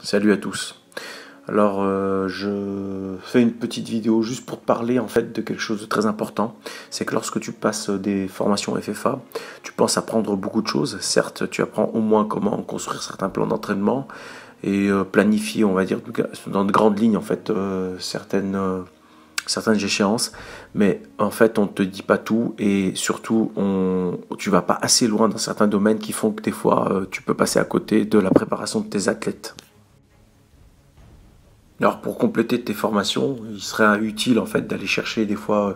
Salut à tous. Alors euh, je fais une petite vidéo juste pour te parler en fait de quelque chose de très important. C'est que lorsque tu passes des formations FFA, tu penses apprendre beaucoup de choses. Certes, tu apprends au moins comment construire certains plans d'entraînement et euh, planifier, on va dire, dans de grandes lignes en fait euh, certaines échéances, mais en fait on ne te dit pas tout et surtout on, tu vas pas assez loin dans certains domaines qui font que des fois tu peux passer à côté de la préparation de tes athlètes. Alors pour compléter tes formations, il serait utile en fait d'aller chercher des fois euh,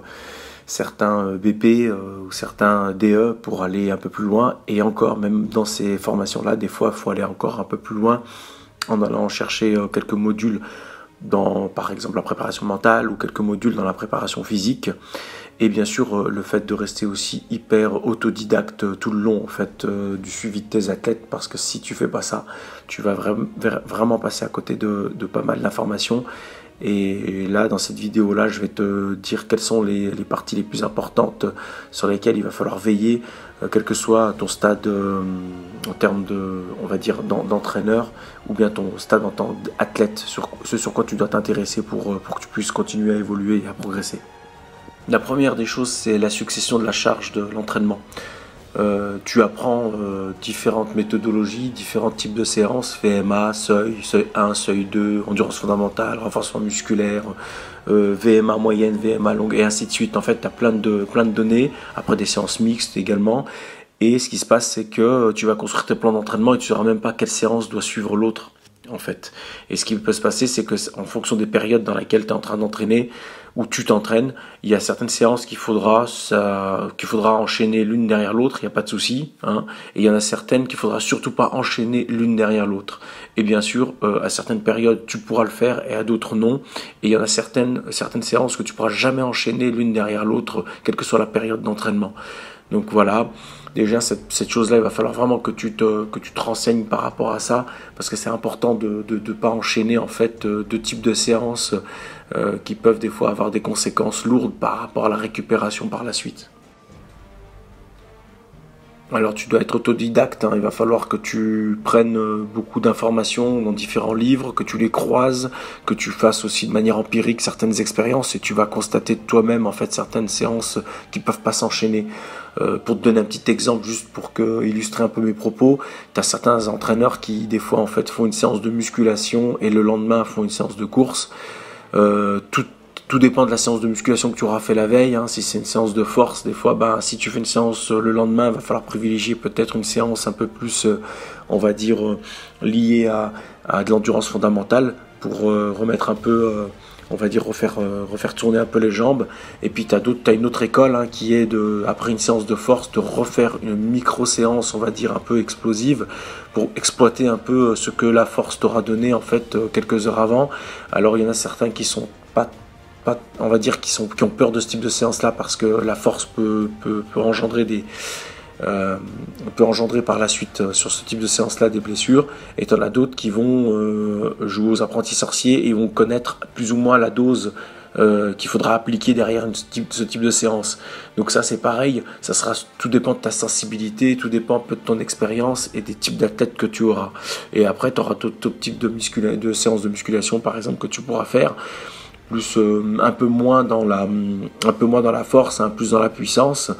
certains euh, BP euh, ou certains DE pour aller un peu plus loin. Et encore, même dans ces formations-là, des fois, il faut aller encore un peu plus loin en allant chercher quelques modules dans, par exemple, la préparation mentale ou quelques modules dans la préparation physique. Et bien sûr, euh, le fait de rester aussi hyper autodidacte tout le long en fait, euh, du suivi de tes athlètes, parce que si tu fais pas ça, tu vas vraiment passer à côté de, pas mal d'informations. Et là, dans cette vidéo-là, je vais te dire quelles sont les, parties les plus importantes sur lesquelles il va falloir veiller, euh, quel que soit ton stade en termes de, on va dire, d'entraîneur, ou bien ton stade en tant qu'athlète, ce sur quoi tu dois t'intéresser pour que tu puisses continuer à évoluer et à progresser. La première des choses, c'est la succession de la charge de l'entraînement. Euh, tu apprends euh, différentes méthodologies, différents types de séances, VMA, seuil, seuil 1, seuil 2, endurance fondamentale, renforcement musculaire, euh, VMA moyenne, VMA longue, et ainsi de suite. En fait, tu as plein de, plein de données, après des séances mixtes également. Et ce qui se passe, c'est que tu vas construire tes plans d'entraînement et tu ne sauras même pas quelle séance doit suivre l'autre en fait. Et ce qui peut se passer, c'est que en fonction des périodes dans lesquelles tu es en train d'entraîner, ou tu t'entraînes, il y a certaines séances qu'il faudra, qu'il faudra enchaîner l'une derrière l'autre, il n'y a pas de souci. Hein, et il y en a certaines qu'il faudra surtout pas enchaîner l'une derrière l'autre. Et bien sûr, euh, à certaines périodes, tu pourras le faire et à d'autres non. Et il y en a certaines, certaines séances que tu pourras jamais enchaîner l'une derrière l'autre, quelle que soit la période d'entraînement. Donc voilà, déjà cette, chose-là, il va falloir vraiment que tu te, que tu te renseignes par rapport à ça, parce que c'est important de ne pas enchaîner en fait euh, deux types de séances euh, qui peuvent des fois avoir des conséquences lourdes par rapport à la récupération par la suite. Alors tu dois être autodidacte, hein. il va falloir que tu prennes euh, beaucoup d'informations dans différents livres, que tu les croises, que tu fasses aussi de manière empirique certaines expériences et tu vas constater toi-même en fait certaines séances qui peuvent pas s'enchaîner. Euh, pour te donner un petit exemple juste pour illustrer un peu mes propos, tu as certains entraîneurs qui des fois en fait font une séance de musculation et le lendemain font une séance de course. Euh, tout dépend de la séance de musculation que tu auras fait la veille. Hein. Si c'est une séance de force, des fois, bah, si tu fais une séance euh, le lendemain, il va falloir privilégier peut-être une séance un peu plus, euh, on va dire, euh, liée à, de l'endurance fondamentale pour remettre un peu, on va dire, refaire, refaire tourner un peu les jambes. Et puis, tu as, as, une autre école hein, qui est, de, après une séance de force, de refaire une micro-séance, on va dire, un peu explosive pour exploiter un peu ce que la force t'aura donné, en fait, quelques heures avant. Alors, il y en a certains qui sont pas on va dire, qui, sont, qui ont peur de ce type de séance-là parce que la force peut, peut, engendrer des, euh, peut engendrer par la suite euh, sur ce type de séance-là des blessures. Et tu en as d'autres qui vont euh, jouer aux apprentis sorciers et vont connaître plus ou moins la dose qu'il faudra appliquer derrière ce type de séance. Donc ça c'est pareil, ça sera tout dépend de ta sensibilité, tout dépend un peu de ton expérience et des types d'athlètes que tu auras. Et après tu auras d'autres types de, de séances de musculation par exemple que tu pourras faire plus euh, un peu moins dans la un peu moins dans la force, un plus dans la puissance.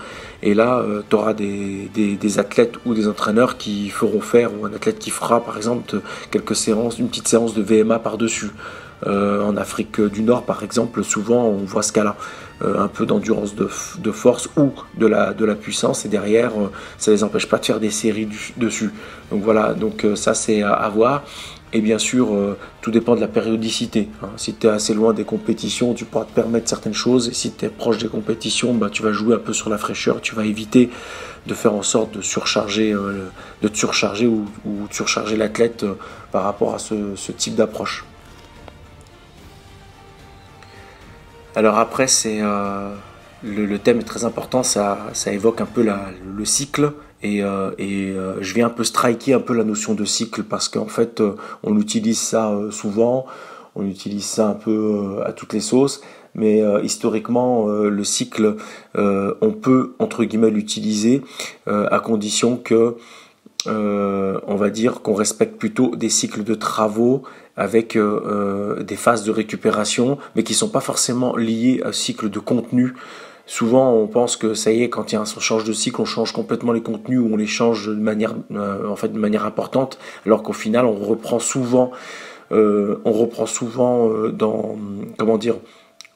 Et là, euh, tu auras des, des, athlètes ou des entraîneurs qui feront faire, ou un athlète qui fera par exemple quelques séances, une petite séance de VMA par-dessus. Euh, en Afrique du Nord, par exemple, souvent on voit ce cas-là, un peu d'endurance de, de, force ou de la, de la puissance, et derrière, ça les empêche pas de faire des séries dessus. Donc voilà, donc ça c'est à voir. Et bien sûr, euh, tout dépend de la périodicité. Hein. Si tu es assez loin des compétitions, tu pourras te permettre certaines choses. Et si tu es proche des compétitions, bah, tu vas jouer un peu sur la fraîcheur. Tu vas éviter de faire en sorte de surcharger, euh, de te surcharger ou, de surcharger l'athlète euh, par rapport à ce, type d'approche. Alors après, c'est le, thème est très important. Ça, ça évoque un peu le cycle et, euh, euh, je viens un peu striker un peu la notion de cycle parce qu'en fait euh, on utilise ça souvent, on utilise ça un peu à toutes les sauces, mais historiquement le cycle on peut entre guillemets l'utiliser à condition que on va dire qu'on respecte plutôt des cycles de travaux avec des phases de récupération, mais qui sont pas forcément liées à cycle de contenu Souvent, on pense que ça y est, quand il change de cycle, on change complètement les contenus ou on les change de manière, euh, en fait, de manière importante, alors qu'au final, on reprend souvent, euh, on reprend souvent euh, dans, comment dire,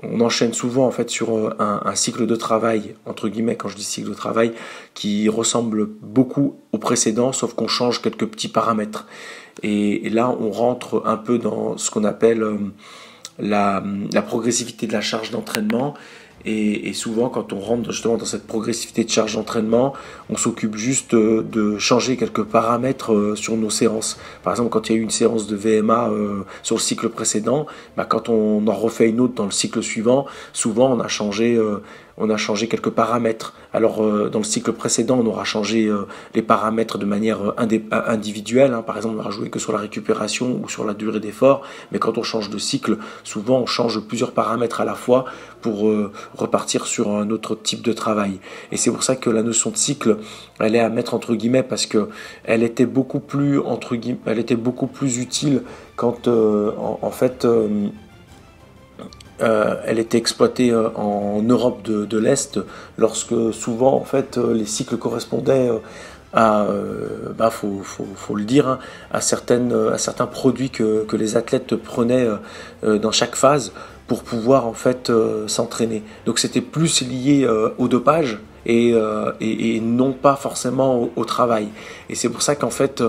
on enchaîne souvent en fait sur un, cycle de travail entre guillemets quand je dis cycle de travail qui ressemble beaucoup au précédent sauf qu'on change quelques petits paramètres. Et, là on rentre un peu dans ce qu'on appelle la progressivité de la charge d'entraînement et, souvent, quand on rentre justement dans cette progressivité de charge d'entraînement, on s'occupe juste euh, de changer quelques paramètres euh, sur nos séances. Par exemple, quand il y a eu une séance de VMA euh, sur le cycle précédent, bah, quand on en refait une autre dans le cycle suivant, souvent on a changé on a changé quelques paramètres. Alors euh, dans le cycle précédent, on aura changé euh, les paramètres de manière euh, individuelle. Hein. Par exemple, on n'aura joué que sur la récupération ou sur la durée d'effort. Mais quand on change de cycle, souvent on change plusieurs paramètres à la fois pour repartir sur un autre type de travail. Et c'est pour ça que la notion de cycle, elle est à mettre entre guillemets parce que elle était beaucoup plus entre guillemets, elle était beaucoup plus utile quand en, fait euh, elle était exploitée euh, en Europe de, l'Est lorsque souvent en fait euh, les cycles correspondaient à, bah, faut, le dire, hein, à, certains produits que, les athlètes prenaient dans chaque phase pour pouvoir en fait s'entraîner. Donc c'était plus lié au dopage et, non pas forcément au travail. Et c'est pour ça qu'en fait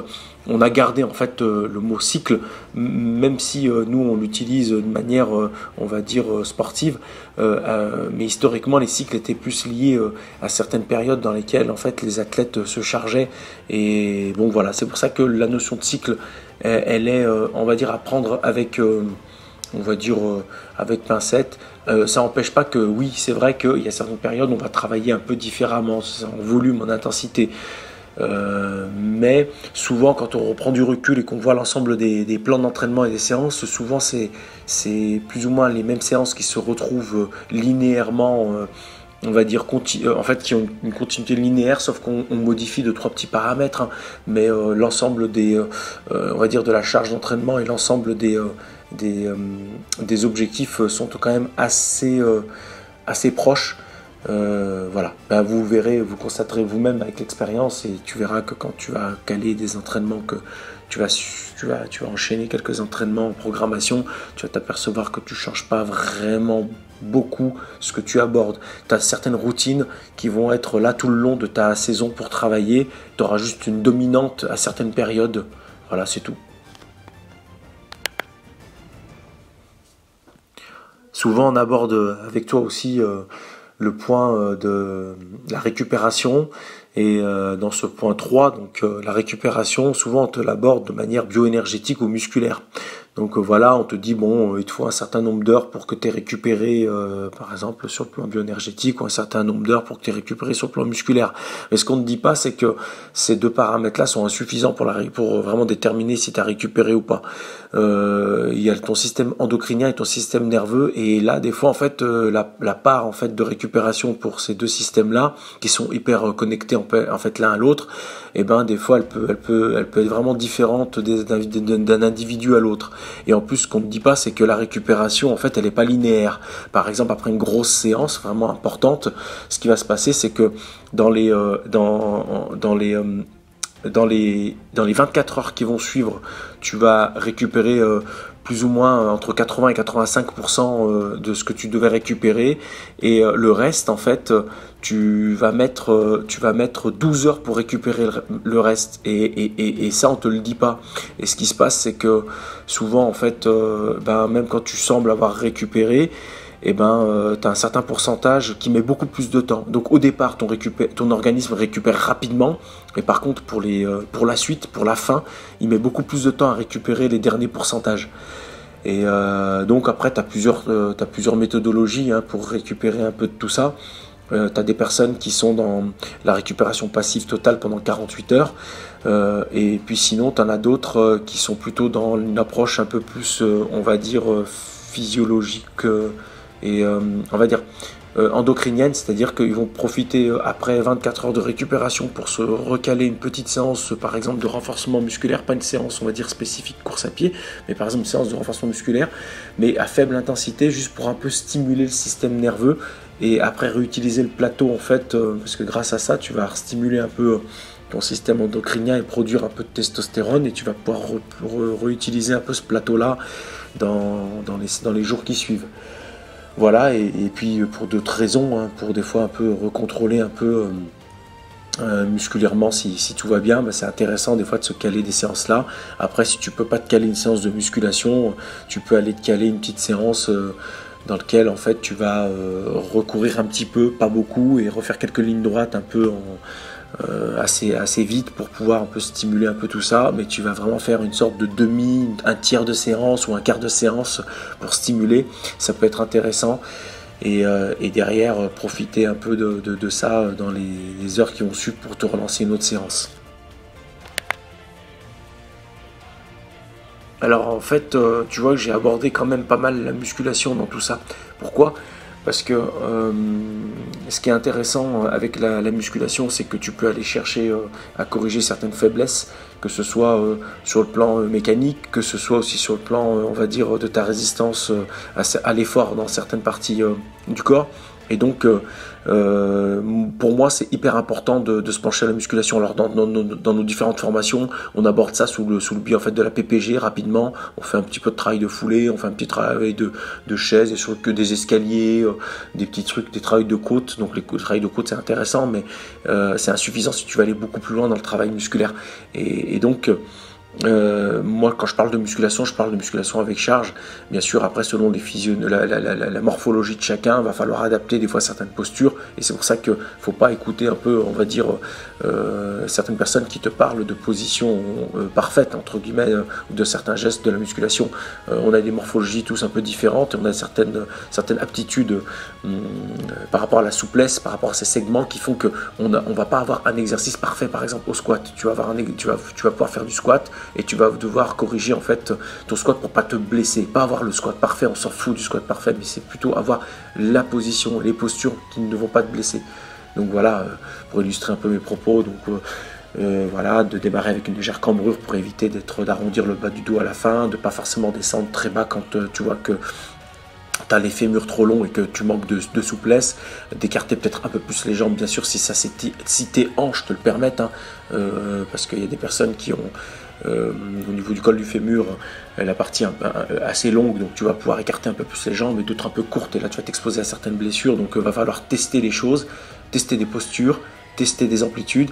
on a gardé en fait euh, le mot cycle, même si euh, nous on l'utilise de manière, euh, on va dire, sportive, mais historiquement les cycles étaient plus liés à certaines périodes dans lesquelles en fait les athlètes se chargeaient. Et bon voilà, c'est pour ça que la notion de cycle, elle, est, on va dire, à prendre avec on va dire avec pincette. ça n'empêche pas que oui, c'est vrai qu'il y a certaines périodes on va travailler un peu différemment, en volume, en intensité. Euh, mais souvent, quand on reprend du recul et qu'on voit l'ensemble des, plans d'entraînement et des séances, souvent c'est, plus ou moins les mêmes séances qui se retrouvent linéairement. Euh, on va dire euh, en fait qui ont une continuité linéaire sauf qu'on modifie deux trois petits paramètres hein. mais l'ensemble des on va dire de la charge d'entraînement et l'ensemble des des, objectifs sont quand même assez assez proches euh, voilà, ben, vous verrez, vous constaterez vous-même avec l'expérience et tu verras que quand tu vas caler des entraînements, que tu vas, tu tu vas enchaîner quelques entraînements en programmation, tu vas t'apercevoir que tu ne changes pas vraiment beaucoup ce que tu abordes. Tu as certaines routines qui vont être là tout le long de ta saison pour travailler. Tu auras juste une dominante à certaines périodes. Voilà, c'est tout. Souvent, on aborde avec toi aussi euh, le point euh, de la récupération. Et euh, dans ce point 3, donc euh, la récupération, souvent on te l'aborde de manière bioénergétique ou musculaire. Donc euh, voilà, on te dit, bon, euh, il te faut un certain nombre d'heures pour que tu aies récupéré, euh, par exemple, sur le plan bioénergétique, ou un certain nombre d'heures pour que tu aies récupéré sur le plan musculaire. Mais ce qu'on ne dit pas, c'est que ces deux paramètres-là sont insuffisants pour, la, pour vraiment déterminer si tu as récupéré ou pas. Il y a ton système endocrinien et ton système nerveux, et là, des fois, en fait, la, la, part en fait de récupération pour ces deux systèmes-là, qui sont hyper connectés en, fait l'un à l'autre, et eh ben des fois, elle peut, elle peut, elle peut être vraiment différente d'un individu à l'autre. Et en plus, ce qu'on ne dit pas, c'est que la récupération, en fait, elle n'est pas linéaire. Par exemple, après une grosse séance vraiment importante, ce qui va se passer, c'est que dans les, euh, dans, dans les euh, dans les, dans les 24 heures qui vont suivre, tu vas récupérer euh, plus ou moins entre 80 et 85% de ce que tu devais récupérer. Et le reste, en fait, tu vas mettre, euh, tu vas mettre 12 heures pour récupérer le reste. Et, et, et, ça, on te le dit pas. Et ce qui se passe, c'est que souvent, en fait, euh, ben, même quand tu sembles avoir récupéré, eh ben, euh, tu as un certain pourcentage qui met beaucoup plus de temps. Donc au départ, ton, organisme récupère rapidement, mais par contre, pour, les, pour la suite, pour la fin, il met beaucoup plus de temps à récupérer les derniers pourcentages. Et donc après, tu as, plusieurs, plusieurs méthodologies hein, pour récupérer un peu de tout ça. Euh, tu as des personnes qui sont dans la récupération passive totale pendant 48 heures. Euh, et puis sinon, tu en as d'autres euh, qui sont plutôt dans une approche un peu plus, on va dire, physiologique et on va dire euh, endocrinienne, c'est-à-dire qu'ils vont profiter euh, après 24 heures de récupération pour se recaler une petite séance, par exemple de renforcement musculaire, pas une séance on va dire spécifique course à pied, mais par exemple une séance de renforcement musculaire, mais à faible intensité, juste pour un peu stimuler le système nerveux et après réutiliser le plateau en fait, parce que grâce à ça tu vas stimuler un peu ton système endocrinien et produire un peu de testostérone et tu vas pouvoir réutiliser un peu ce plateau-là dans, dans, dans les jours qui suivent. Voilà, et, puis pour d'autres raisons, hein, pour des fois un peu recontrôler un peu euh, euh, musculairement si, tout va bien, bah, c'est intéressant des fois de se caler des séances là. Après, si tu peux pas te caler une séance de musculation, tu peux aller te caler une petite séance euh, dans laquelle en fait tu vas recourir un petit peu, pas beaucoup, et refaire quelques lignes droites un peu en, euh, assez, assez vite pour pouvoir un peu stimuler un peu tout ça, mais tu vas vraiment faire une sorte de demi, un tiers de séance ou un quart de séance pour stimuler. Ça peut être intéressant. Et, euh, derrière, euh, profiter un peu de, ça dans les, heures qui ont su pour te relancer une autre séance. Alors en fait, tu vois que j'ai abordé quand même pas mal la musculation dans tout ça. Pourquoi? Parce que euh, ce qui est intéressant avec la, musculation, c'est que tu peux aller chercher euh, à corriger certaines faiblesses, que ce soit euh, sur le plan mécanique, que ce soit aussi sur le plan, on va dire, de ta résistance à l'effort dans certaines parties du corps. Et donc, euh, euh, pour moi, c'est hyper important de, se pencher à la musculation. Alors, dans, nos différentes formations, on aborde ça sous le, sous le biais de la PPG rapidement. On fait un petit peu de travail de foulée, on fait un petit travail de, de chaise, et sur que des escaliers, euh, des petits trucs, des travails de côte. Donc, les travails de côte, c'est intéressant, mais c'est insuffisant si tu veux aller beaucoup plus loin dans le travail musculaire. Et donc, euh, moi, quand je parle de musculation, je parle de musculation avec charge. Bien sûr, après, selon les la, la, morphologie de chacun, va falloir adapter des fois certaines postures. Et c'est pour ça qu'il ne faut pas écouter un peu, on va dire, euh, certaines personnes qui te parlent de positions euh, parfaites, entre guillemets, ou de certains gestes de la musculation. on a des morphologies tous un peu différentes et on a certaines, certaines aptitudes hum, par rapport à la souplesse, par rapport à ces segments qui font qu'on ne on va pas avoir un exercice parfait, par exemple, au squat. Tu vas, avoir un, tu vas, tu vas pouvoir faire du squat et tu vas devoir corriger en fait ton squat pour pas te blesser, pas avoir le squat parfait, on s'en fout du squat parfait, mais c'est plutôt avoir la position, les postures qui ne vont pas te blesser. Donc voilà, euh, pour illustrer un peu mes propos, donc euh, euh, voilà, de démarrer avec une légère cambrure pour éviter d'être d'arrondir le bas du dos à la fin, de pas forcément descendre très bas quand tu vois que tu as les fémurs trop longs et que tu manques de, souplesse, d'écarter peut-être un peu plus les jambes, bien sûr, si, ça, si tes hanches te le permettent, hein, parce qu'il y a des personnes qui ont euh, au niveau du col du fémur, la partie assez longue, donc tu vas pouvoir écarter un peu plus les jambes, et d'autres un peu courtes, et là tu vas t'exposer à certaines blessures, donc il euh, va falloir tester les choses, tester des postures, tester des amplitudes,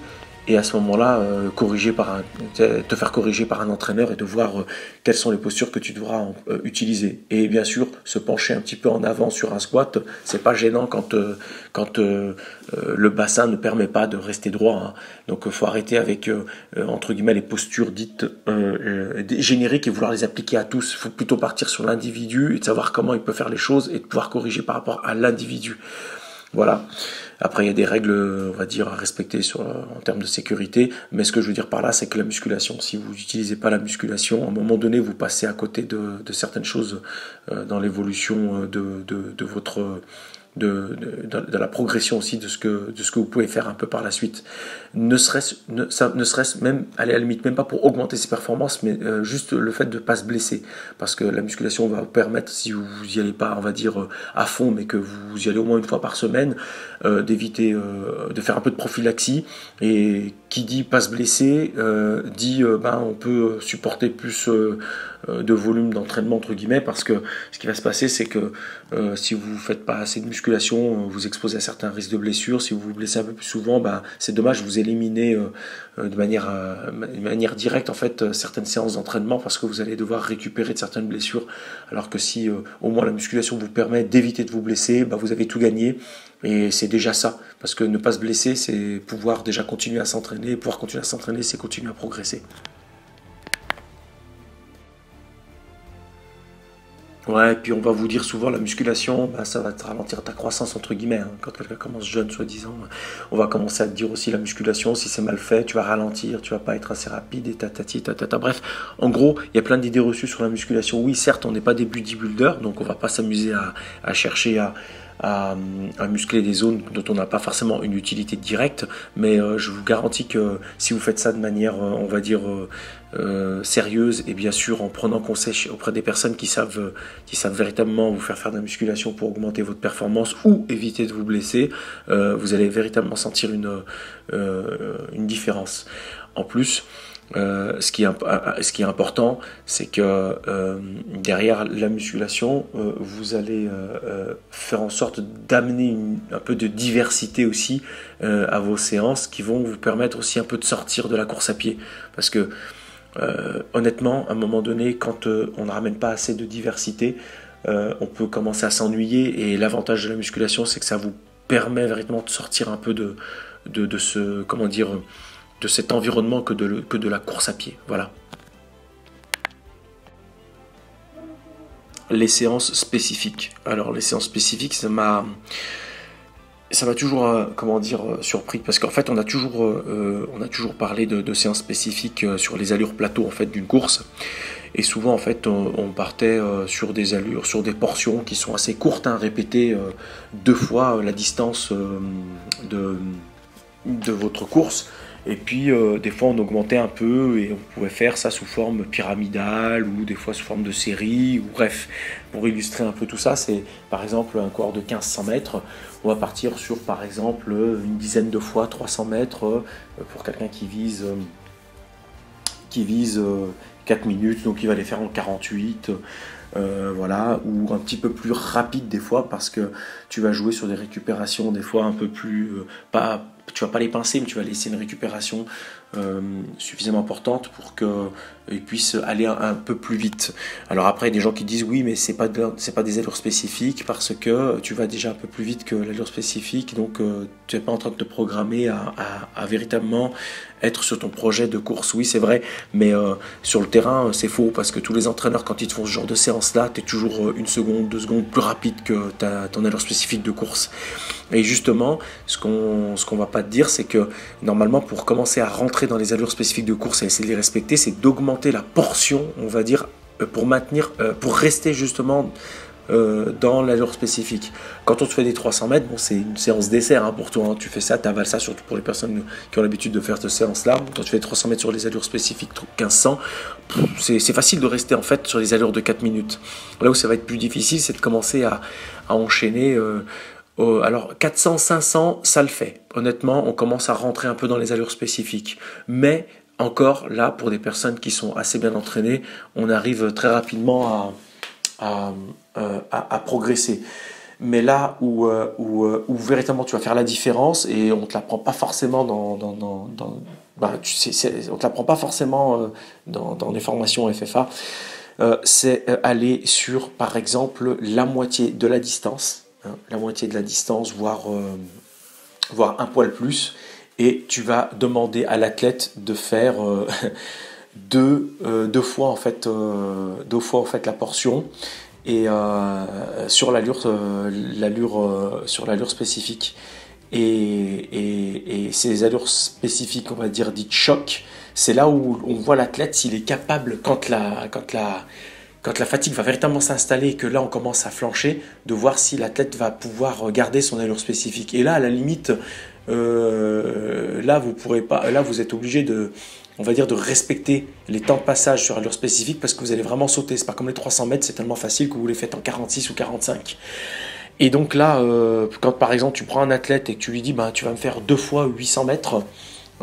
et à ce moment-là, euh, corriger par te faire corriger par un entraîneur et de voir euh, quelles sont les postures que tu devras euh, utiliser. Et bien sûr, se pencher un petit peu en avant sur un squat, c'est pas gênant quand, quand le bassin ne permet pas de rester droit. Hein. Donc, faut arrêter avec entre guillemets les postures dites génériques et vouloir les appliquer à tous. Faut plutôt partir sur l'individu et de savoir comment il peut faire les choses et de pouvoir corriger par rapport à l'individu. Voilà. Après, il y a des règles, on va dire, à respecter en termes de sécurité. Mais ce que je veux dire par là, c'est que la musculation, si vous n'utilisez pas la musculation, à un moment donné, vous passez à côté de, certaines choses euh, dans l'évolution euh, de, votre de, la progression aussi de ce, que, de ce que vous pouvez faire un peu par la suite. Ne serait-ce ne, ne serait même, aller à la limite, même pas pour augmenter ses performances, mais euh, juste le fait de ne pas se blesser. Parce que la musculation va vous permettre, si vous n'y allez pas, on va dire, euh, à fond, mais que vous y allez au moins une fois par semaine, euh, d'éviter de faire un peu de prophylaxie. Et qui dit pas se blesser, dit ben, on peut supporter plus de volume d'entraînement, entre guillemets, parce que ce qui va se passer, c'est que si vous ne faites pas assez de musculation, vous exposez à certains risques de blessures. Si vous vous blessez un peu plus souvent, bah, c'est dommage, vous éliminez euh, euh, de, manière, euh, de manière directe en fait certaines séances d'entraînement parce que vous allez devoir récupérer de certaines blessures. Alors que si au moins la musculation vous permet d'éviter de vous blesser, bah, vous avez tout gagné. Et c'est déjà ça. Parce que ne pas se blesser, c'est pouvoir déjà continuer à s'entraîner. Pouvoir continuer à s'entraîner, c'est continuer à progresser. Ouais, puis on va vous dire souvent la musculation, bah, ça va te ralentir ta croissance entre guillemets. Hein. Quand quelqu'un commence jeune, soi-disant, on va commencer à te dire aussi la musculation, si c'est mal fait, tu vas ralentir, tu vas pas être assez rapide et tatati tatata. Bref, en gros, il y a plein d'idées reçues sur la musculation. Oui, certes, on n'est pas des bodybuilders, donc on va pas s'amuser à, chercher à, à, muscler des zones dont on n'a pas forcément une utilité directe, mais euh, je vous garantis que si vous faites ça de manière, euh, on va dire, euh, sérieuse et bien sûr en prenant conseil auprès des personnes qui savent, qui savent véritablement vous faire faire de la musculation pour augmenter votre performance ou éviter de vous blesser, vous allez véritablement sentir une, une différence. En plus, euh, ce, qui est, euh, ce qui est important, c'est que euh, derrière la musculation, vous allez faire en sorte d'amener un peu de diversité aussi à vos séances qui vont vous permettre aussi un peu de sortir de la course à pied. Parce que honnêtement, à un moment donné, quand on ne ramène pas assez de diversité, on peut commencer à s'ennuyer et l'avantage de la musculation, c'est que ça vous permet véritablement de sortir un peu de ce, comment dire, de cet environnement que de, que de la course à pied. Voilà. Les séances spécifiques. Alors les séances spécifiques, ça m'a toujours, euh, comment dire, euh, surpris parce qu'en fait, on a toujours, euh, on a toujours parlé de, séances spécifiques sur les allures plateau en fait d'une course. Et souvent, en fait, on, partait sur des allures, sur des portions qui sont assez courtes, hein, deux fois la distance de votre course. Et puis euh, des fois on augmentait un peu et on pouvait faire ça sous forme pyramidale ou des fois sous forme de série. Ou bref, pour illustrer un peu tout ça, c'est par exemple un cours de 1500 mètres. On va partir sur par exemple une dizaine de fois 300 mètres euh, pour quelqu'un qui vise, euh, qui vise 4 minutes, donc il va les faire en 48. voilà, ou un petit peu plus rapide des fois parce que tu vas jouer sur des récupérations des fois un peu plus, pas, tu vas pas les pincer, mais tu vas laisser une récupération euh, suffisamment importante pour qu'ils puissent aller un, peu plus vite. Alors après, il y a des gens qui disent oui, mais pas c'est pas des allures spécifiques parce que tu vas déjà un peu plus vite que l'allure spécifique, donc euh, tu n'es pas en train de te programmer à, véritablement être sur ton projet de course. Oui, c'est vrai, mais euh, sur le terrain, c'est faux parce que tous les entraîneurs, quand ils te font ce genre de séance-là, tu es toujours une seconde, deux secondes plus rapide que ta, ton allure spécifique de course. Et justement, ce qu'on ce qu'on va pas te dire, c'est que normalement, pour commencer à rentrer dans les allures spécifiques de course et essayer de les respecter, c'est d'augmenter la portion, on va dire, euh, pour maintenir, euh, pour rester justement euh, dans l'allure spécifique. Quand on te fait des 300 mètres, bon, c'est une séance dessert hein, pour toi. Hein. Tu fais ça, tu avales ça, surtout pour les personnes qui ont l'habitude de faire cette séance-là. Quand tu fais 300 mètres sur les allures spécifiques 1500, c'est facile de rester en fait sur les allures de 4 minutes. Là où ça va être plus difficile, c'est de commencer à, à enchaîner alors 400, 500, ça le fait. Honnêtement, on commence à rentrer un peu dans les allures spécifiques. Mais encore là, pour des personnes qui sont assez bien entraînées, on arrive très rapidement à, à, progresser. Mais là où, euh, euh, où, véritablement tu vas faire la différence, et on ne te l'apprend pas forcément dans, bah, tu sais, on te l'apprend pas forcément euh, dans, les formations FFA, c'est aller sur par exemple la moitié de la distance la moitié de la distance, voire, euh, voire un poil plus, et tu vas demander à l'athlète de faire euh, deux, euh, deux, fois en fait, deux fois en fait la portion. Et sur l'allure spécifique. Et, et, et, ces allures spécifiques on va dire dites choc c'est là où on voit l'athlète s'il est capable quand la quand la quand la fatigue va véritablement s'installer et que là on commence à flancher, de voir si l'athlète va pouvoir garder son allure spécifique. Et là, à la limite, euh, là vous pourrez pas, là vous êtes obligé de, on va dire, de respecter les temps de passage sur allure spécifique parce que vous allez vraiment sauter. C'est pas comme les 300 mètres, c'est tellement facile que vous les faites en 46 ou 45. Et donc là, euh, quand par exemple tu prends un athlète et que tu lui dis, bah, tu vas me faire deux fois 800 mètres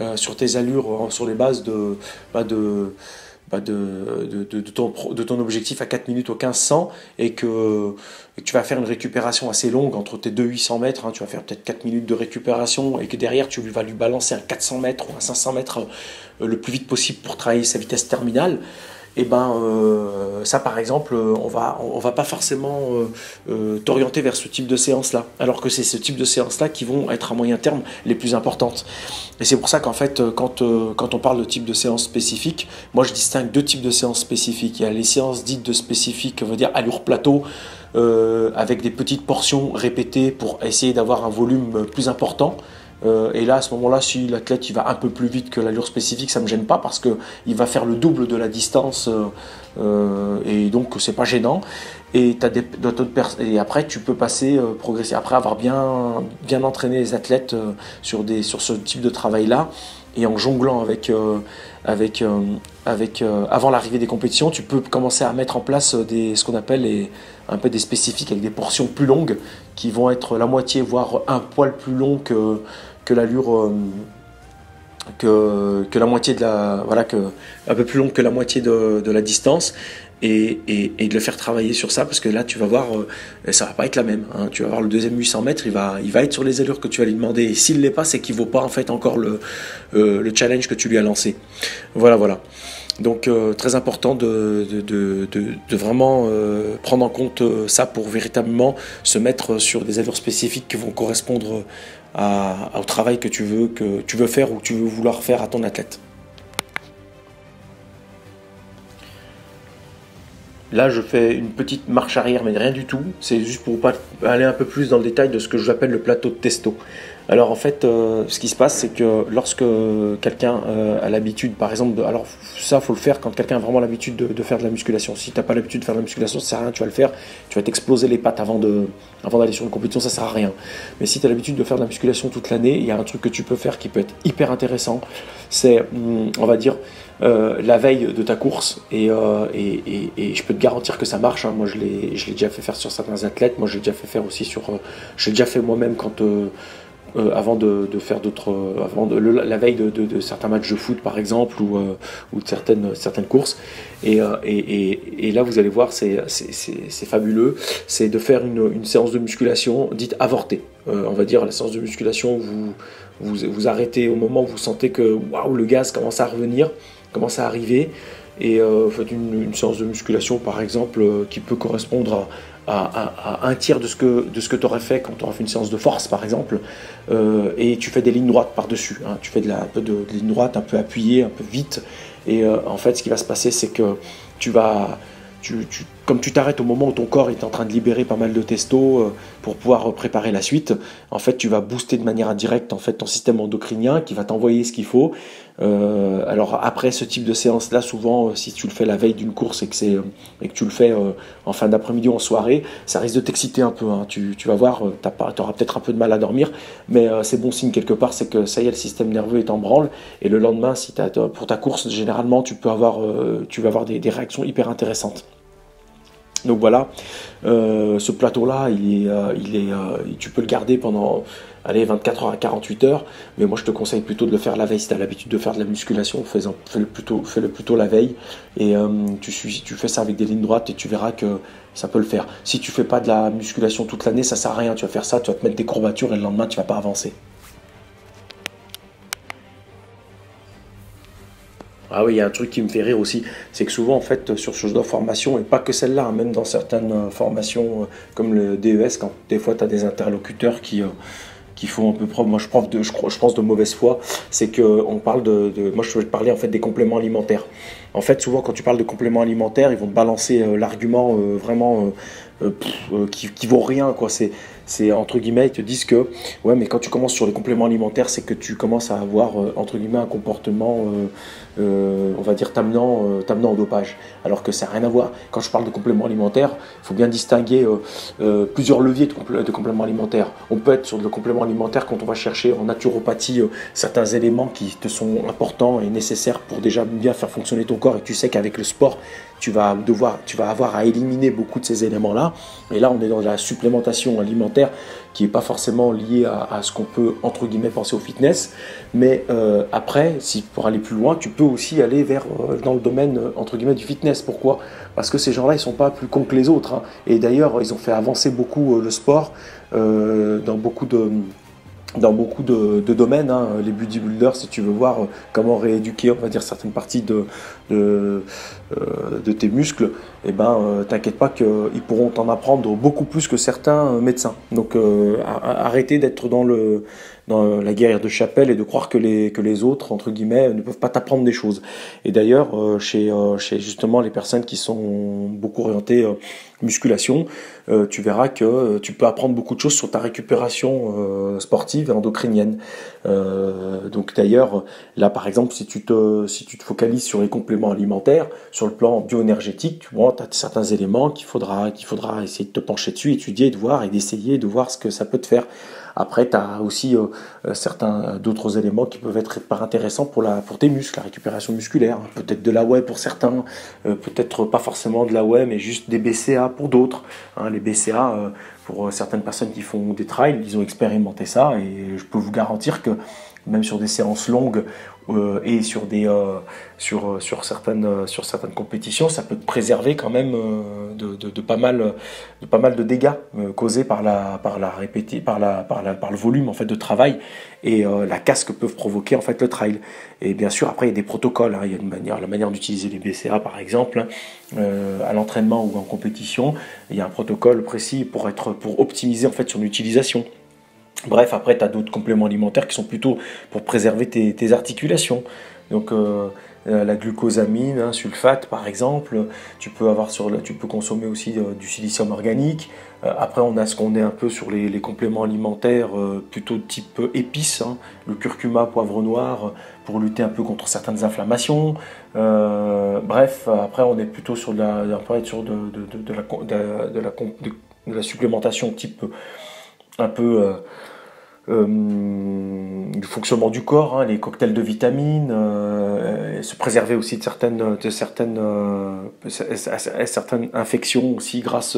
euh, sur tes allures, sur les bases de, de ton, objectif à 4 minutes au 1500 et que, tu vas faire une récupération assez longue entre tes deux 800 mètres, hein, tu vas faire peut-être 4 minutes de récupération et que derrière tu vas lui balancer un 400 mètres ou un 500 mètres euh, le plus vite possible pour travailler sa vitesse terminale. et eh ben euh, ça par exemple on va va pas forcément euh, euh, t'orienter vers ce type de séance là alors que c'est ce type de séance là qui vont être à moyen terme les plus importantes. Et c'est pour ça qu'en fait quand on parle de type de séance spécifique moi je distingue deux types de séances spécifiques. Il y a les séances dites de spécifiques va dire allure plateau avec des petites portions répétées pour essayer d'avoir un volume plus important et là, à ce moment-là, si l'athlète il va un peu plus vite que l'allure spécifique, ça me gêne pas parce que il va faire le double de la distance et donc c'est pas gênant. Et, après, tu peux passer, progresser. Après avoir bien, entraîné les athlètes sur, ce type de travail-là, et en jonglant avec, euh, euh, euh, avant l'arrivée des compétitions, tu peux commencer à mettre en place des, ce qu'on appelle un peu des spécifiques avec des portions plus longues qui vont être la moitié, voire un poil plus long que, que l'allure. Que, que, la moitié de la voilà que un peu plus long que la moitié de, de la distance et, et, de le faire travailler sur ça parce que là tu vas voir euh, ça va pas être la même hein. tu vas voir le deuxième 800 mètres il va, il va être sur les allures que tu vas lui demander et s'il l'est pas c'est qu'il vaut pas en fait encore le, euh, le challenge que tu lui as lancé voilà voilà donc euh, très important de, de, de vraiment prendre en compte ça pour véritablement se mettre sur des allures spécifiques qui vont correspondre au travail que tu veux que tu veux faire ou que tu veux vouloir faire à ton athlète Là, je fais une petite marche arrière, mais rien du tout. C'est juste pour aller un peu plus dans le détail de ce que j'appelle le plateau de testo. Alors en fait, euh, ce qui se passe, c'est que lorsque quelqu'un euh, a l'habitude, par exemple, de, alors ça, faut le faire quand quelqu'un a vraiment l'habitude de, faire de la musculation. Si tu n'as pas l'habitude de faire de la musculation, ça sert à rien, tu vas le faire, tu vas t'exploser les pattes avant de, avant d'aller sur une compétition, ça sert à rien. Mais si tu as l'habitude de faire de la musculation toute l'année, il y a un truc que tu peux faire qui peut être hyper intéressant. C'est, hum, on va dire, euh, la veille de ta course et, et, je peux te garantir que ça marche. Hein. Moi, je l'ai, déjà fait faire sur certains athlètes. Moi, j'ai déjà fait faire aussi sur, j'ai déjà fait moi-même quand euh, avant de, faire d'autres, euh, avant la veille de, certains matchs de foot par exemple ou, euh, de certaines, courses. Et, là vous allez voir, c'est, fabuleux. C'est de faire une, séance de musculation dite avortée. on va dire la séance de musculation, vous, vous, arrêtez au moment où vous sentez que waouh le gaz commence à revenir, commence à arriver. Et faites une, séance de musculation par exemple qui peut correspondre à un tiers de ce que, de ce que tu aurais fait quand tu aurais fait une séance de force, par exemple, euh, et tu fais des lignes droites par-dessus. Hein. Tu fais de la, un peu de, ligne droite, un peu appuyée, un peu vite. Et euh, en fait, ce qui va se passer, c'est que tu vas, tu, comme tu t'arrêtes au moment où ton corps est en train de libérer pas mal de testo euh, pour pouvoir préparer la suite, en fait, tu vas booster de manière indirecte en fait ton système endocrinien qui va t'envoyer ce qu'il faut. Euh, alors après ce type de séance-là, souvent, euh, si tu le fais la veille d'une course et que, et que tu le fais en fin d'après-midi ou en soirée, ça risque de t'exciter un peu. Hein. Tu, vas voir, tu auras peut-être un peu de mal à dormir, mais c'est bon signe quelque part, c'est que ça y est, le système nerveux est en branle. Et le lendemain, si pour ta course, généralement, tu vas avoir des réactions hyper intéressantes. Donc voilà, euh, ce plateau-là, il est, euh, euh, tu peux le garder pendant allez, 24 heures à 48 heures, mais moi je te conseille plutôt de le faire la veille. Si tu as l'habitude de faire de la musculation, fais-le plutôt, la veille. Et tu, tu fais ça avec des lignes droites et tu verras que ça peut le faire. Si tu fais pas de la musculation toute l'année, ça sert à rien. Tu vas faire ça, tu vas te mettre des courbatures et le lendemain tu vas pas avancer. Ah oui, il y a un truc qui me fait rire aussi, c'est que souvent en fait sur ce genre de formation, et pas que celle-là, hein, même dans certaines euh, formations euh, comme le DES, quand des fois tu as des interlocuteurs qui, euh, qui font un peu preuve, moi je, pense de, je, pense de mauvaise foi, c'est qu'on parle de, Moi je te parler en fait des compléments alimentaires. En fait souvent quand tu parles de compléments alimentaires, ils vont te balancer l'argument vraiment qui, qui vaut rien, quoi. C'est c'est entre guillemets, ils te disent que ouais, mais quand tu commences sur les compléments alimentaires, c'est que tu commences à avoir entre guillemets un comportement, euh, euh, on va dire t'amenant, t'amenant au dopage. Alors que ça n'a rien à voir. Quand je parle de compléments alimentaires, il faut bien distinguer plusieurs leviers de, de, compléments alimentaires. On peut être sur le complément alimentaire quand on va chercher en naturopathie certains éléments qui te sont importants et nécessaires pour déjà bien faire fonctionner ton corps. Et tu sais qu'avec le sport, tu vas devoir, tu vas avoir à éliminer beaucoup de ces éléments-là. Et là, on est dans la supplémentation alimentaire qui n'est pas forcément liée à, ce qu'on peut, entre guillemets, penser au fitness. Mais euh, après, si pour aller plus loin, tu peux aussi aller vers, euh, dans le domaine, euh, entre guillemets, du fitness. Pourquoi? Parce que ces gens-là, ils sont pas plus cons que les autres. Hein. Et d'ailleurs, ils ont fait avancer beaucoup le sport dans beaucoup de dans beaucoup de, domaines, hein, les bodybuilders, si tu veux voir comment rééduquer, on va dire, certaines parties de, de, de tes muscles, eh ben, t'inquiète pas qu'ils pourront t'en apprendre beaucoup plus que certains médecins. Donc arrêtez d'être dans le dans la guerre de chapelle et de croire que les, que les autres, entre guillemets, ne peuvent pas t'apprendre des choses. Et d'ailleurs, euh, chez, euh, chez justement les personnes qui sont beaucoup orientées euh, musculation, tu verras que tu peux apprendre beaucoup de choses sur ta récupération sportive et endocrinienne. donc d'ailleurs, là par exemple, si tu, te, si tu te focalises sur les compléments alimentaires, sur le plan bioénergétique, tu vois, tu as certains éléments qu'il faudra, qu'il faudra essayer de te pencher dessus, étudier, de voir et d'essayer de voir ce que ça peut te faire. Après, tu as aussi euh, euh, certains d'autres éléments qui peuvent être pas intéressants pour, la, pour tes muscles, la récupération musculaire. Peut-être de la whey pour certains, euh, peut-être pas forcément de la whey, mais juste des BCA pour d'autres. Hein. les BCA, pour certaines personnes qui font des trails, ils ont expérimenté ça et je peux vous garantir que même sur des séances longues euh, et euh, euh, sur certaines compétitions ça peut te préserver quand même de, pas mal de dégâts causés par la par par le volume en fait de travail et la casse que peuvent provoquer en fait le trail. Et bien sûr après il y a des protocoles hein. il y a la manière d'utiliser les BCA par exemple à l'entraînement ou en compétition il y a un protocole précis pour pour optimiser en fait son utilisation Bref, après, tu as d'autres compléments alimentaires qui sont plutôt pour préserver tes, articulations. Donc, euh, euh, la glucosamine, hein, sulfate par exemple, tu peux, consommer aussi euh, du silicium organique. après, on a ce qu'on est un peu sur les, compléments alimentaires plutôt type épices, hein. le curcuma, poivre noir, pour lutter un peu contre certaines inflammations. bref, après, on est plutôt sur de la, de, la, supplémentation type un peu du fonctionnement du corps, hein, les cocktails de vitamines, euh, se préserver aussi de certaines, de certaines, euh, certaines infections aussi grâce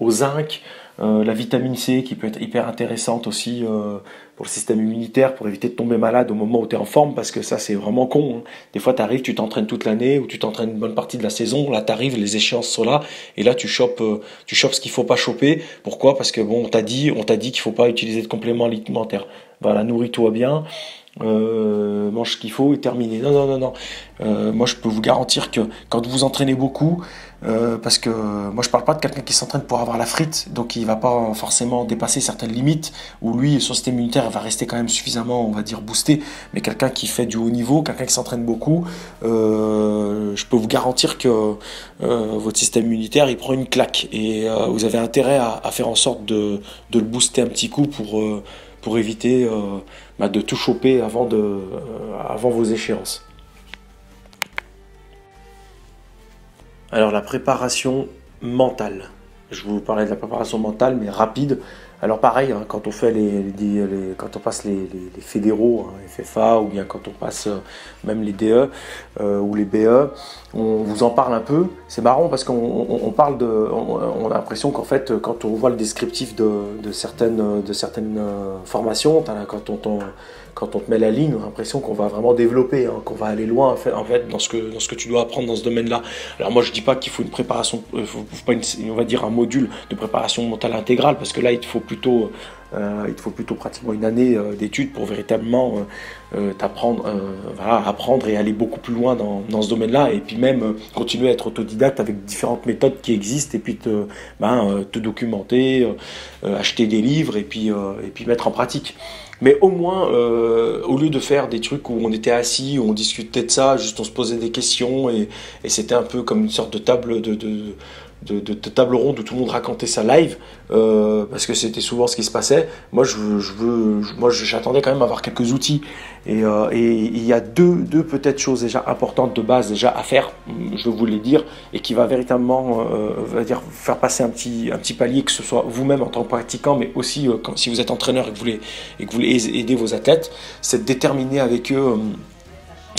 au zinc, la vitamine C qui peut être hyper intéressante aussi pour le système immunitaire, pour éviter de tomber malade au moment où tu es en forme, parce que ça c'est vraiment con. Hein. Des fois tu arrives, tu t'entraînes toute l'année, ou tu t'entraînes une bonne partie de la saison, là tu arrives, les échéances sont là, et là tu chopes, euh, tu chopes ce qu'il faut pas choper. Pourquoi? Parce que bon, on t'a dit, on t'a dit qu'il faut pas utiliser de compléments alimentaires. Voilà, nourris-toi bien, euh, mange ce qu'il faut et terminé. Non, non, non, non. Euh, moi, je peux vous garantir que quand vous entraînez beaucoup, euh, parce que moi, je parle pas de quelqu'un qui s'entraîne pour avoir la frite, donc il va pas forcément dépasser certaines limites, où lui, son système immunitaire va rester quand même suffisamment, on va dire, boosté. Mais quelqu'un qui fait du haut niveau, quelqu'un qui s'entraîne beaucoup, je peux vous garantir que votre système immunitaire, il prend une claque. Et vous avez intérêt à, faire en sorte de, le booster un petit coup pour, pour éviter bah, de tout choper avant, de, euh, avant vos échéances. Alors la préparation mentale. Je vous parlais de la préparation mentale, mais rapide. Alors pareil, hein, quand on passe les, fédéraux, hein, FFA, ou bien quand on passe euh, même les DE euh, ou les BE, on vous en parle un peu. C'est marrant parce qu'on parle de, a l'impression qu'en fait, quand on voit le descriptif de, certaines, de certaines euh, formations, quand on, quand on te met la ligne, on a l'impression qu'on va vraiment développer, hein, qu'on va aller loin en fait, dans, ce que, dans ce que tu dois apprendre dans ce domaine-là. Alors moi je dis pas qu'il faut une préparation, pas on va dire un module de préparation mentale intégrale, parce que là il te faut plutôt, euh, il faut plutôt pratiquement une année euh, d'études pour véritablement euh, apprendre et aller beaucoup plus loin dans, dans ce domaine-là, et puis même continuer à être autodidacte avec différentes méthodes qui existent, et puis te, ben, te documenter, acheter des livres, et puis, et puis mettre en pratique. Mais au moins, euh, au lieu de faire des trucs où on était assis, où on discutait de ça, juste on se posait des questions et, c'était un peu comme une sorte de table de, de, table ronde où tout le monde racontait sa live, euh, parce que c'était souvent ce qui se passait. Moi, je, veux, moi, j'attendais quand même à avoir quelques outils. Et, euh, et il y a deux, deux peut-être choses déjà importantes de base déjà à faire, je vous les dire, et qui va véritablement euh, faire passer un petit, palier, que ce soit vous-même en tant que pratiquant, mais aussi si vous êtes entraîneur et que vous voulez, et que vous voulez aider vos athlètes, c'est de déterminer avec eux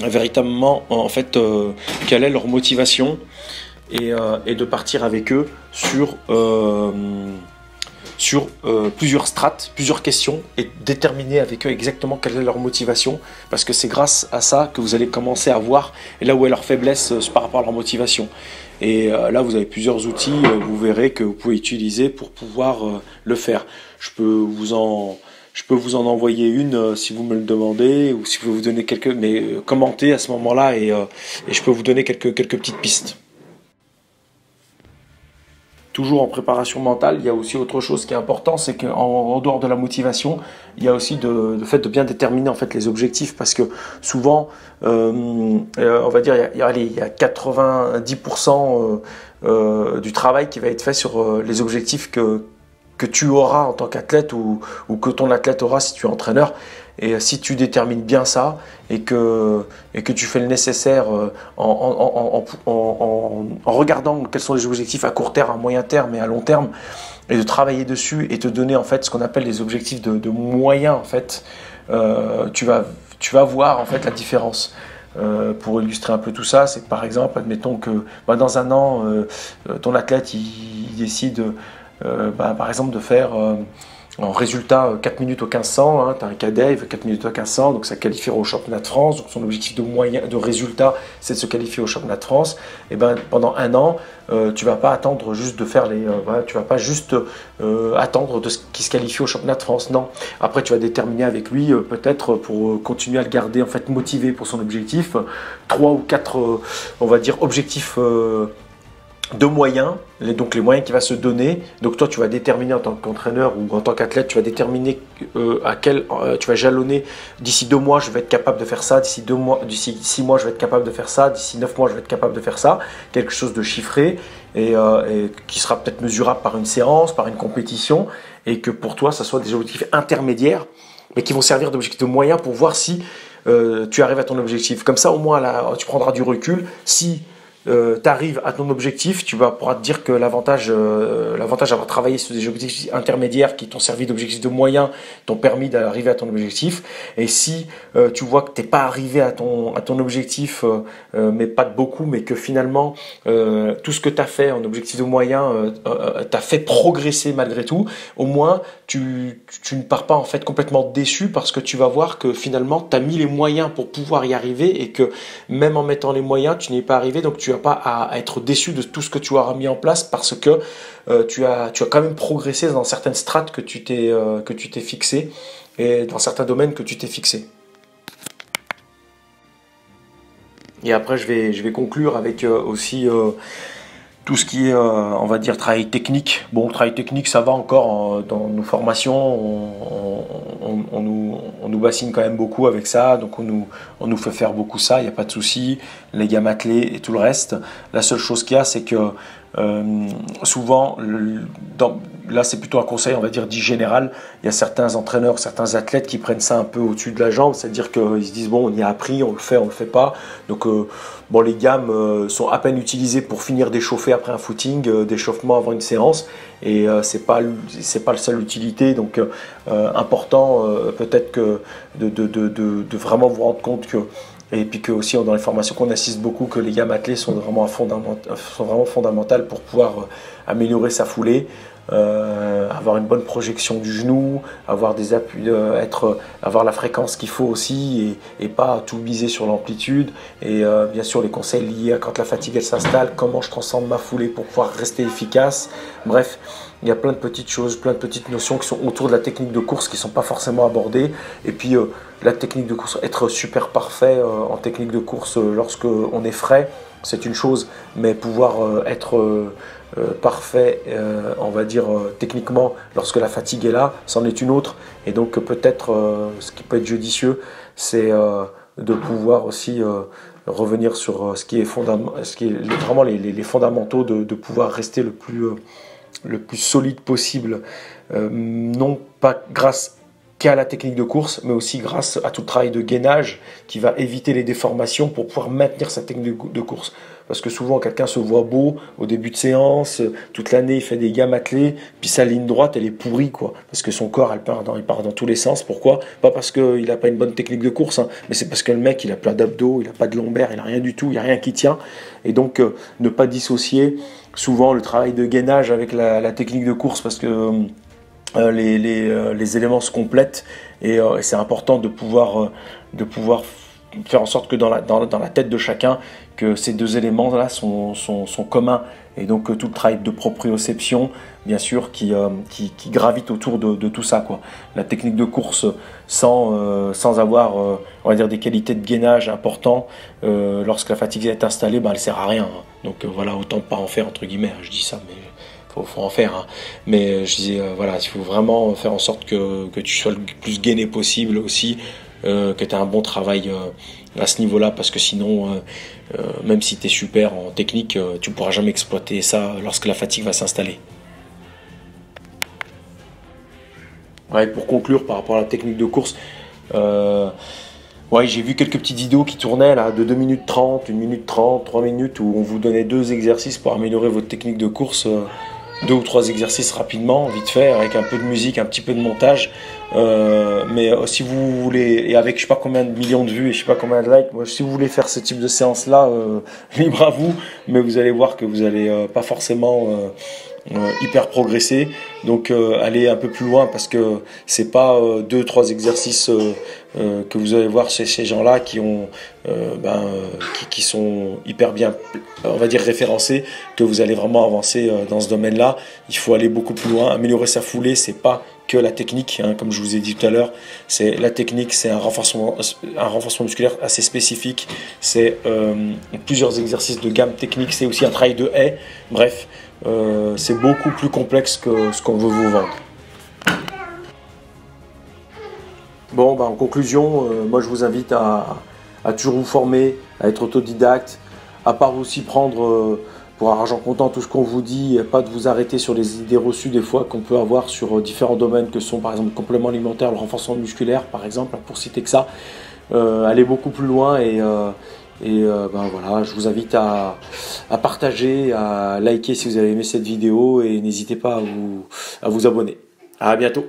véritablement en fait quelle est leur motivation euh, et, de partir avec eux sur, euh, sur euh, plusieurs strates, plusieurs questions et déterminer avec eux exactement quelle est leur motivation parce que c'est grâce à ça que vous allez commencer à voir là où est leur faiblesse par rapport à leur motivation. Et là, vous avez plusieurs outils, vous verrez que vous pouvez utiliser pour pouvoir le faire. Je peux vous en, je peux vous en envoyer une si vous me le demandez ou si vous vous donner quelques, mais commentez à ce moment-là et, et je peux vous donner quelques, quelques petites pistes. Toujours en préparation mentale, il y a aussi autre chose qui est important, c'est qu'en en dehors de la motivation, il y a aussi le fait de bien déterminer les objectifs, parce que souvent, euh, euh, on va dire, il y a, il y a 90% euh, du travail qui va être fait sur les objectifs que, tu auras en tant qu'athlète ou, que ton athlète aura si tu es entraîneur. Et si tu détermines bien ça et que, et que tu fais le nécessaire euh, en, regardant quels sont les objectifs à court terme, à moyen terme et à long terme, et de travailler dessus et te donner en fait ce qu'on appelle les objectifs de, de moyens en fait, euh, tu, vas, tu vas voir en fait la différence. Euh, pour illustrer un peu tout ça, c'est par exemple, admettons que bah, dans un an, ton athlète il, décide, bah, par exemple, de faire en résultat, 4 euh, minutes au 1500, hein, tu un cadet, il fait 4 minutes au 1500, donc ça qualifiera au championnat de France. Donc son objectif de, moyen, de résultat, c'est de se qualifier au championnat de France. Et ben, pendant un an, euh, tu vas pas attendre juste de faire les. Euh, tu vas pas juste attendre de ce qui se qualifie au championnat de France. Non. Après, tu vas déterminer avec lui, peut-être pour continuer à le garder en fait motivé pour son objectif, trois ou quatre, on va dire, objectifs de moyens, donc les moyens qu'il va se donner. Donc toi, tu vas déterminer en tant qu'entraîneur ou en tant qu'athlète, tu vas déterminer euh, à quel, euh, tu vas jalonner. D'ici deux mois, je vais être capable de faire ça. D'ici deux mois, d'ici six mois, je vais être capable de faire ça. D'ici neuf mois, je vais être capable de faire ça. Quelque chose de chiffré et, euh, qui sera peut-être mesurable par une séance, par une compétition, et que pour toi, ça soit des objectifs intermédiaires, mais qui vont servir d'objectifs de moyens pour voir si tu arrives à ton objectif. Comme ça, au moins, là, tu prendras du recul. Si euh, tu arrives à ton objectif, tu vas pouvoir te dire que l'avantage euh, l'avantage d'avoir travaillé sur des objectifs intermédiaires qui t'ont servi d'objectifs de moyens, t'ont permis d'arriver à ton objectif. Et si euh, tu vois que t'es pas arrivé à ton, objectif, mais pas de beaucoup, mais que finalement tout ce que tu as fait en objectif de moyens t'a fait progresser malgré tout, au moins tu, ne pars pas en fait complètement déçu parce que tu vas voir que finalement tu as mis les moyens pour pouvoir y arriver et que même en mettant les moyens, tu n'y es pas arrivé. Donc pas à, être déçu de tout ce que tu auras mis en place parce que euh, tu, as, tu as quand même progressé dans certaines strates que tu t'es euh, t'es fixé et dans certains domaines que tu t'es fixé. Et après, je vais, je vais conclure avec euh, aussi tout ce qui est, on va dire, travail technique. Bon, travail technique, ça va encore dans nos formations. On, nous, on, nous, bassine quand même beaucoup avec ça. Donc, on nous, on nous fait faire beaucoup ça, il n'y a pas de souci. Les gammes attelées et tout le reste. La seule chose qu'il y a, c'est que euh, souvent, là c'est plutôt un conseil, on va dire, dit général. Il y a certains entraîneurs, certains athlètes qui prennent ça un peu au-dessus de la jambe, c'est-à-dire qu'ils se disent bon, on y a appris, on le fait, on le fait pas. Donc euh, bon, les gammes euh, sont à peine utilisées pour finir d'échauffer après un footing, d'échauffement avant une séance, et c'est pas pas la seule utilité. Donc important peut-être que de, vraiment vous rendre compte que et puis que aussi dans les formations qu'on assiste beaucoup, que les gammes attelées sont vraiment, sont vraiment fondamentales pour pouvoir euh, améliorer sa foulée, euh, avoir une bonne projection du genou, avoir des appuis, euh, être, avoir la fréquence qu'il faut aussi et, pas tout miser sur l'amplitude. Et bien sûr les conseils liés à quand la fatigue s'installe, comment je transcende ma foulée pour pouvoir rester efficace. Bref, il y a plein de petites choses, plein de petites notions qui sont autour de la technique de course qui ne sont pas forcément abordées. Et puis euh, la technique de course, être super parfait euh, en technique de course euh, lorsque on est frais, c'est une chose, mais pouvoir être parfait, on va dire techniquement, lorsque la fatigue est là, c'en est une autre. Et donc peut-être ce qui peut être judicieux, c'est de pouvoir aussi revenir sur ce qui est, ce vraiment les, fondamentaux de, pouvoir rester le plus le plus solide possible, euh, non pas grâce qu'à la technique de course, mais aussi grâce à tout le travail de gainage qui va éviter les déformations pour pouvoir maintenir sa technique de course. Parce que souvent, quelqu'un se voit beau au début de séance, toute l'année, il fait des gammes attelées, puis sa ligne droite, elle est pourrie, quoi. Parce que son corps, il part dans tous les sens. Pourquoi? Pas parce qu'il n'a pas une bonne technique de course, hein, mais c'est parce que le mec, il a plein d'abdos, il n'a pas de lombaire, il n'a rien du tout, il n'y a rien qui tient. Et donc, euh, ne pas dissocier souvent le travail de gainage avec la, technique de course, parce que euh, les, euh, les, éléments se complètent et, c'est important de pouvoir, de pouvoir faire en sorte que dans la, dans, la tête de chacun, que ces deux éléments-là sont, sont, communs. Et donc tout le travail de proprioception, bien sûr, qui, euh, qui, gravite autour de, tout ça. Quoi. La technique de course sans, euh, sans avoir euh, on va dire, des qualités de gainage importantes, lorsque la fatigue est installée, ben, elle ne sert à rien. Donc voilà, autant pas en faire, entre guillemets, je dis ça, mais faut, faut en faire. Hein. Mais je disais, voilà, il faut vraiment faire en sorte que, que tu sois le plus gainé possible aussi, que tu aies un bon travail à ce niveau-là, parce que sinon, même si tu es super en technique, tu pourras jamais exploiter ça lorsque la fatigue va s'installer. Ouais, pour conclure par rapport à la technique de course, euh, ouais, j'ai vu quelques petites vidéos qui tournaient là de 2 minutes 30, 1 minute 30, 3 minutes où on vous donnait deux exercices pour améliorer votre technique de course. Euh, deux ou trois exercices rapidement, vite fait, avec un peu de musique, un petit peu de montage. Euh, mais si vous voulez, et avec je sais pas combien de millions de vues et je sais pas combien de likes, moi, si vous voulez faire ce type de séance là, libre à vous, mais vous allez voir que vous allez pas forcément euh, hyper progressé. Donc euh, aller un peu plus loin parce que c'est pas euh, deux trois exercices que vous allez voir chez ces gens-là qui ont ben, qui, qui, sont hyper bien on va dire référencés que vous allez vraiment avancer dans ce domaine-là. Il faut aller beaucoup plus loin, améliorer sa foulée, c'est pas que la technique, hein, comme je vous ai dit tout à l'heure, c'est la technique, c'est un renforcement, un renforcement musculaire assez spécifique, c'est plusieurs exercices de gamme technique, c'est aussi un travail de haie, bref, euh, c'est beaucoup plus complexe que ce qu'on veut vous vendre. Bon, bah, en conclusion, euh, moi je vous invite à, toujours vous former, à être autodidacte, à part aussi prendre euh, pour argent comptant tout ce qu'on vous dit, et pas de vous arrêter sur les idées reçues des fois qu'on peut avoir sur différents domaines que sont par exemple le complément alimentaire, le renforcement musculaire par exemple, pour citer que ça. aller beaucoup plus loin et, et euh, ben voilà, je vous invite à, partager, à liker si vous avez aimé cette vidéo et n'hésitez pas à vous, à vous abonner. À bientôt